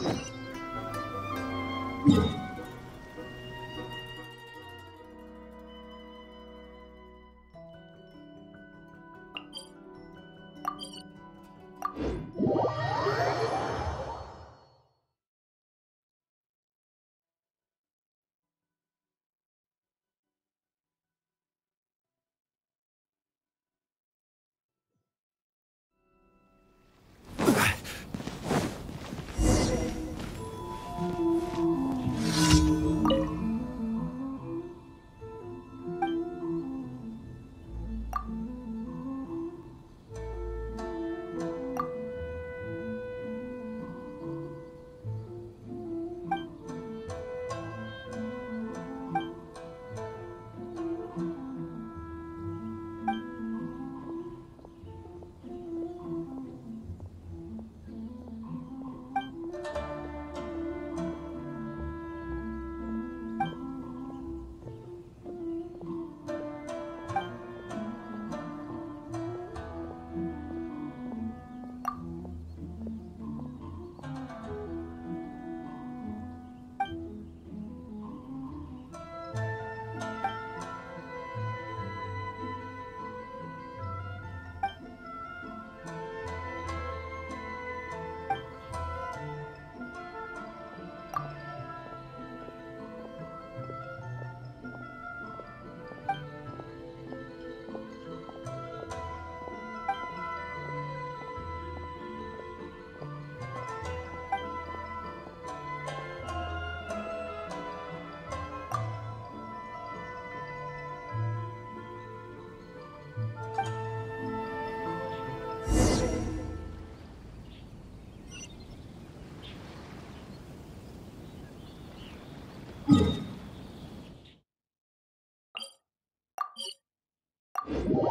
Thank you. you